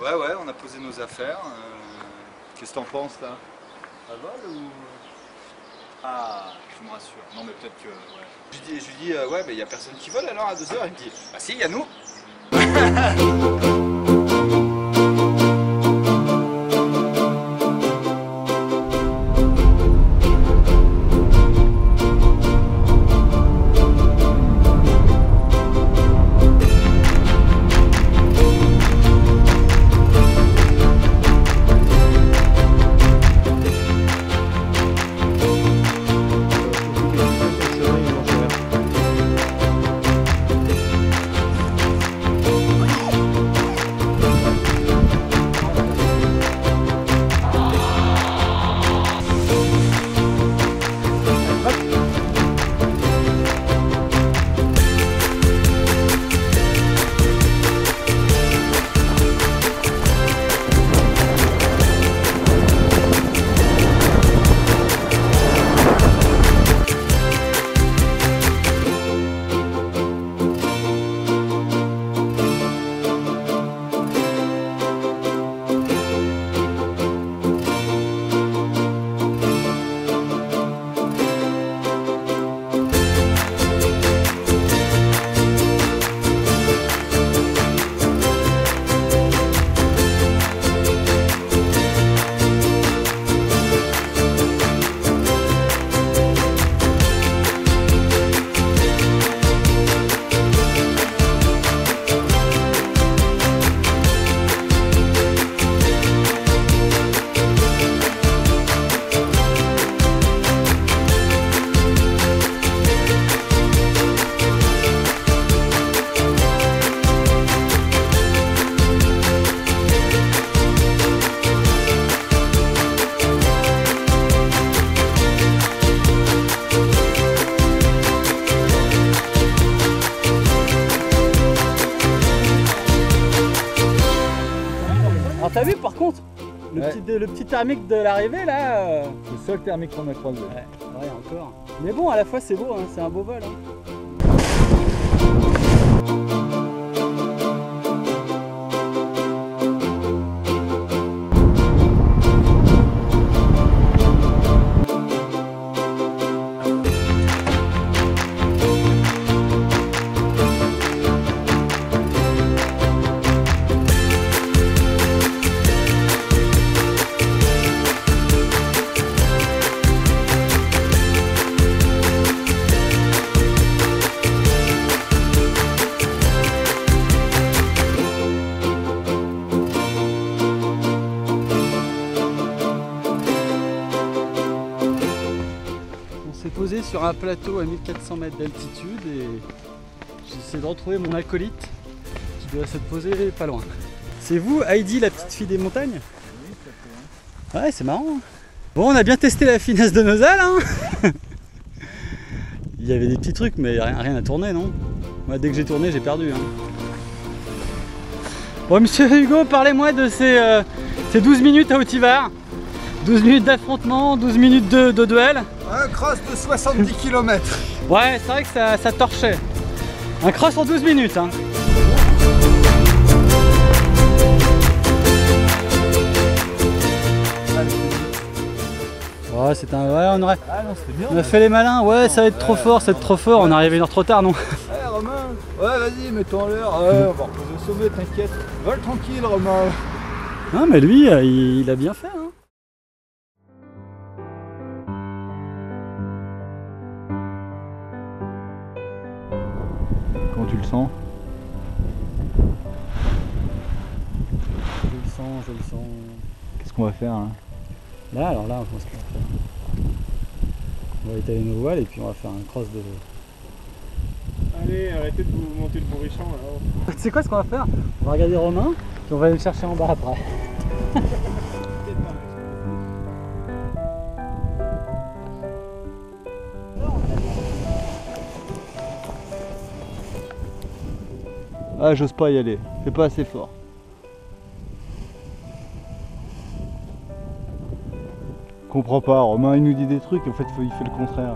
Ouais, ouais, on a posé nos affaires. euh, Qu'est-ce que t'en penses là? Ça vole ou Ah, je me rassure. Non, mais peut-être que. Ouais. Je lui dis, je lui dis euh, ouais, mais il y a personne qui vole alors à 2h. Il me dit, bah si, il y a nous. t'as vu par contre le, Ouais. petit, le petit thermique de l'arrivée là euh, C'est le seul thermique qu'on a croisé. Ouais, ouais encore. Mais bon à la fois c'est beau, hein, c'est un beau vol. hein. Sur un plateau à 1400 mètres d'altitude et j'essaie de retrouver mon acolyte qui doit s'être posé pas loin. C'est vous, Heidi, la petite fille des montagnes? Ouais, c'est marrant. hein. Bon, on a bien testé la finesse de nos ailes. hein. Il y avait des petits trucs, mais rien, rien à tourner, non? Moi, dès que j'ai tourné, j'ai perdu. hein. Bon, monsieur Hugo, parlez-moi de ces, euh, ces 12 minutes à Hautivar. 12 minutes d'affrontement, 12 minutes de, de duel. Un cross de 70 km. Ouais, c'est vrai que ça, ça torchait. Un cross en 12 minutes. Hein. Ouais, c'est un. Ouais, on aurait. Ah non, c'était bien. On a fait les malins. Ouais, ça va être trop fort, ça va être trop fort. On est arrivé une heure trop tard, non? Ouais, Romain Ouais, vas-y, mets-toi en l'air. Ouais, on va reposer au sommet, t'inquiète. Vole tranquille, Romain. Non, mais lui, euh, il, il a bien fait. Hein. Comment tu le sens Je le sens, je le sens. Qu'est-ce qu'on va faire là Là, alors là, je pense qu'on va faire. On va étaler nos voiles et puis on va faire un cross de. Allez, arrêtez de vous monter le bourrichon là. Tu sais quoi ce qu'on va faire? On va regarder Romain, puis on va aller le chercher en bas après. Ah, j'ose pas y aller. Fais pas assez fort. Comprends pas, Romain il nous dit des trucs, en fait il fait le contraire.